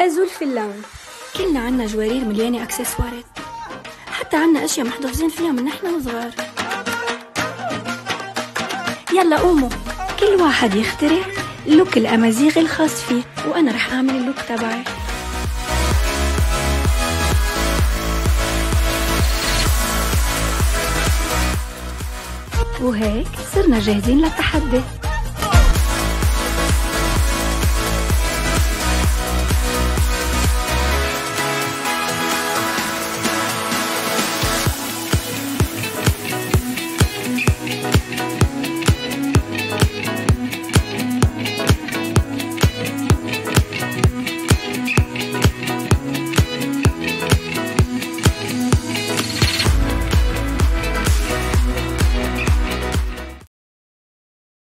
أزول في اللون. كلنا عنا جوارير مليانة اكسسوارات حتى عنا أشياء محتفظين فيها من نحن وصغار يلا قوموا. كل واحد يخترع لوك الأمازيغ الخاص فيه وأنا رح أعمل اللوك تبعي. وهيك صرنا جاهزين للتحدي.